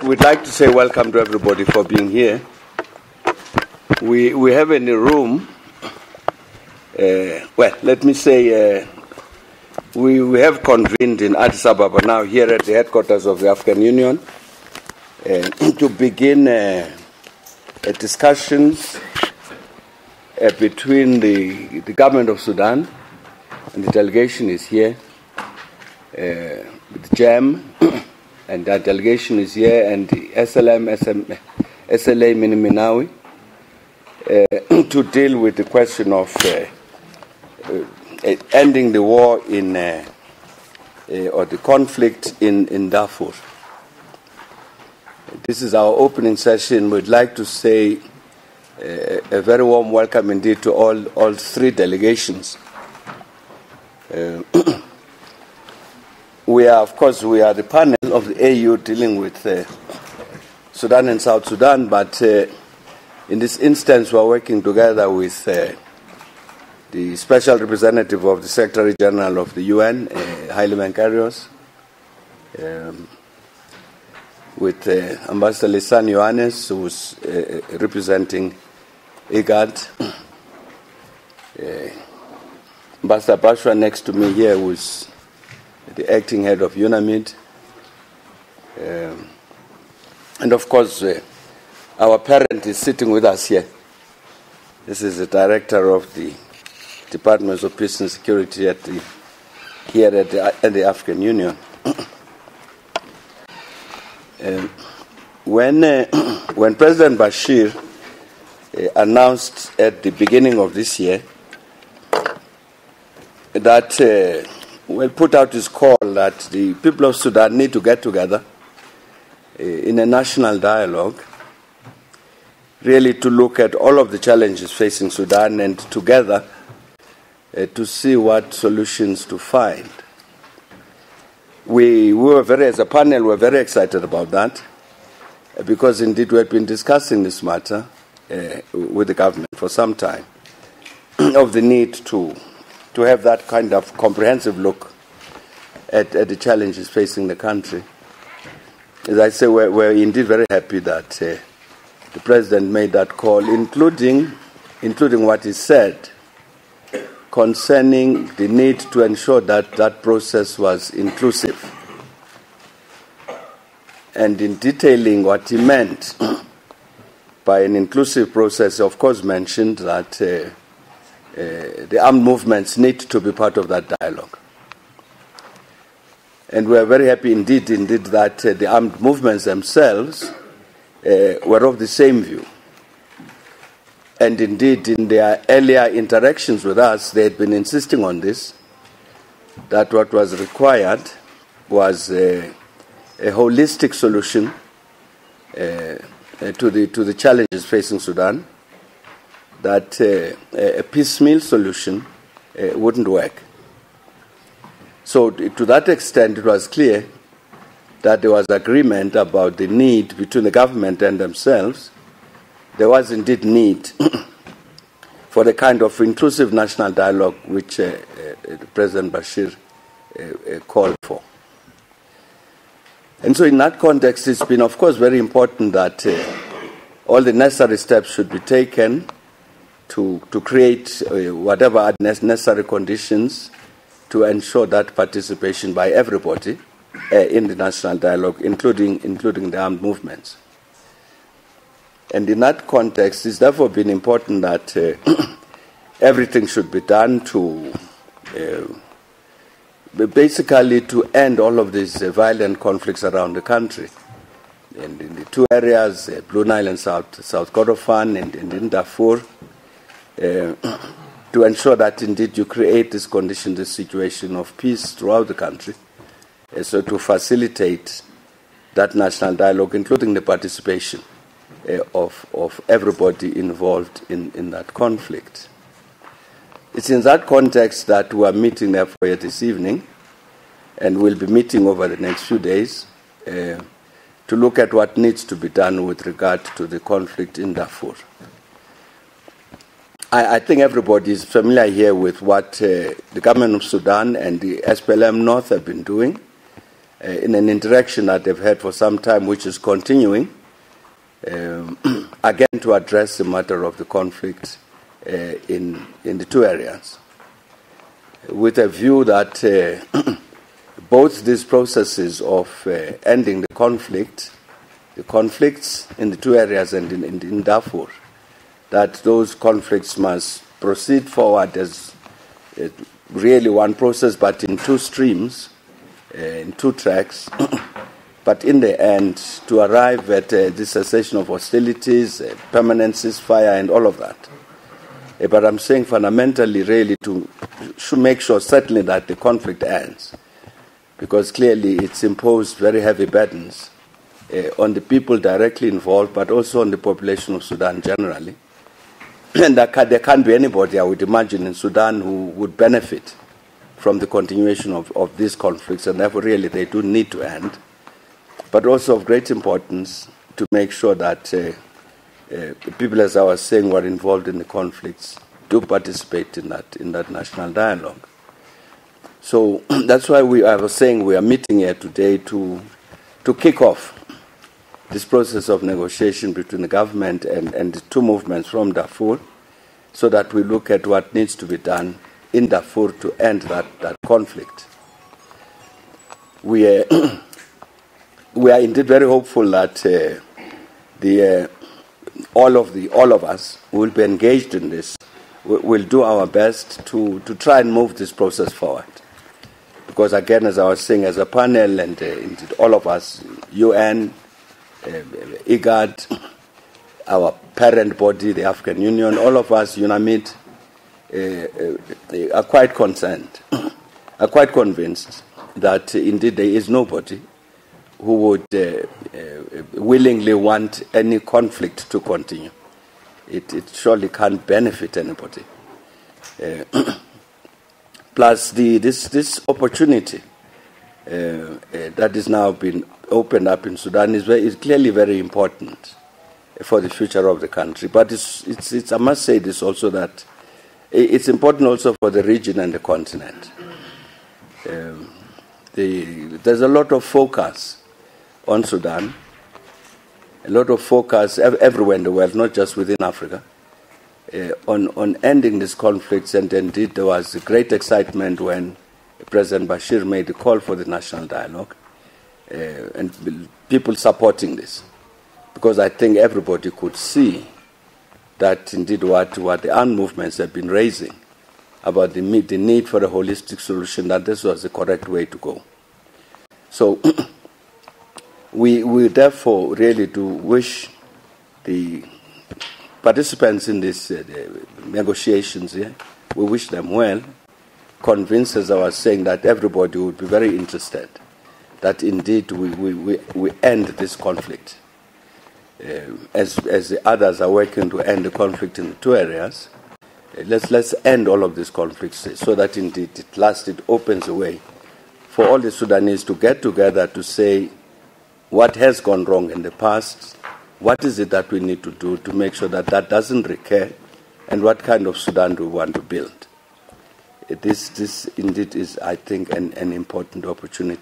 We'd like to say welcome to everybody for being here. We, we have in the room, uh, well, let me say, uh, we, we have convened in Addis Ababa now here at the headquarters of the African Union uh, to begin uh, discussions uh, between the, the government of Sudan and the delegation is here uh, with JEM and that delegation is here and the SLM, SM, SLA Minni Minawi uh, to deal with the question of uh, uh, ending the war in uh, uh, or the conflict in, in Darfur. This is our opening session. We'd like to say uh, a very warm welcome indeed to all, all three delegations. We are, of course, we are the panel of the AU dealing with uh, Sudan and South Sudan, but uh, in this instance, we are working together with uh, the special representative of the Secretary General of the UN, uh, Haile Menkarios, um, with uh, Ambassador Lisan Yohannes, who's uh, representing IGAD. Uh, Ambassador Bashua next to me here, who's the acting head of UNAMID. Um, and of course, uh, our parent is sitting with us here. This is the director of the Department of Peace and Security at the, here at the, at the African Union. um, when, uh, when President Bashir uh, announced at the beginning of this year that uh, well, put out his call that the people of Sudan need to get together uh, in a national dialogue, really to look at all of the challenges facing Sudan and together uh, to see what solutions to find. We, we were very, as a panel, we were very excited about that because indeed we had been discussing this matter uh, with the government for some time of the need to to have that kind of comprehensive look at, at the challenges facing the country. As I say, we're, we're indeed very happy that uh, the president made that call, including, including what he said concerning the need to ensure that that process was inclusive. And in detailing what he meant by an inclusive process, of course, mentioned that. Uh, the armed movements need to be part of that dialogue. And we are very happy indeed, indeed, that uh, the armed movements themselves uh, were of the same view. And indeed, in their earlier interactions with us, they had been insisting on this that what was required was a, a holistic solution to, the, to the challenges facing Sudan that uh, a piecemeal solution uh, wouldn't work. So, to that extent, it was clear that there was agreement about the need between the government and themselves. There was indeed need for the kind of inclusive national dialogue which uh, uh, President Bashir uh, called for. And so, in that context, it's been, of course, very important that all the necessary steps should be taken to, to create uh, whatever necessary conditions to ensure that participation by everybody uh, in the national dialogue, including, including the armed movements. And in that context, it's therefore been important that uh, everything should be done to uh, basically to end all of these uh, violent conflicts around the country. And in the two areas, uh, Blue Nile and South, South Kordofan and, and in Darfur, to ensure that indeed you create this condition, this situation of peace throughout the country, uh, so to facilitate that national dialogue, including the participation uh, of, of everybody involved in, in that conflict. It's in that context that we are meeting, therefore, this evening, and we'll be meeting over the next few days uh, to look at what needs to be done with regard to the conflict in Darfur. I, I think everybody is familiar here with what uh, the government of Sudan and the SPLM North have been doing uh, in an interaction that they've had for some time, which is continuing, um, again to address the matter of the conflict uh, in, in the two areas, with a view that uh, both these processes of uh, ending the conflict, the conflicts in the two areas and in, in, in Darfur, that those conflicts must proceed forward as uh, really one process, but in two streams, uh, in two tracks. but in the end, to arrive at uh, the cessation of hostilities, uh, permanent ceasefire, and all of that. But I'm saying fundamentally, really, to make sure certainly that the conflict ends, because clearly it's imposed very heavy burdens on the people directly involved, but also on the population of Sudan generally. And there, can, there can't be anybody, I would imagine, in Sudan who would benefit from the continuation of, of these conflicts, and therefore, really, they do need to end. But also of great importance to make sure that uh, uh, the people, as I was saying, who are involved in the conflicts do participate in that, in that national dialogue. So that's why we, I was saying we are meeting here today to, to kick off this process of negotiation between the government and, and the two movements from Darfur so that we look at what needs to be done in Darfur to end that, that conflict. We are, we are indeed very hopeful that uh, the, uh, all, of the, all of us who will be engaged in this will do our best to, to try and move this process forward. Because, again, as I was saying, as a panel and uh, indeed all of us, UN, uh, IGAD, our parent body, the African Union, all of us, UNAMID, uh, uh, are quite concerned, are quite convinced that uh, indeed there is nobody who would uh, uh, willingly want any conflict to continue. It, it surely can't benefit anybody. Uh, plus, the, this, this opportunity that is now being opened up in Sudan is, very, is clearly very important for the future of the country. But it's, it's, it's, I must say this also that it's important also for the region and the continent. Um, the, there's a lot of focus on Sudan, a lot of focus everywhere in the world, not just within Africa, uh, on, on ending these conflicts. And indeed, there was great excitement when President Bashir made the call for the national dialogue, uh, and people supporting this. Because I think everybody could see that indeed what, what the armed movements have been raising about the, the need for a holistic solution, that this was the correct way to go. So we, we therefore really do wish the participants in these uh, negotiations, yeah, we wish them well, convinced, as I was saying, that everybody would be very interested that indeed we, we, we, we end this conflict uh, as, as the others are working to end the conflict in the two areas, uh, let's, let's end all of these conflicts so that indeed at last it opens a way for all the Sudanese to get together to say what has gone wrong in the past, what is it that we need to do to make sure that that doesn't recur, and what kind of Sudan do we want to build. This, this indeed is, I think, an, an important opportunity.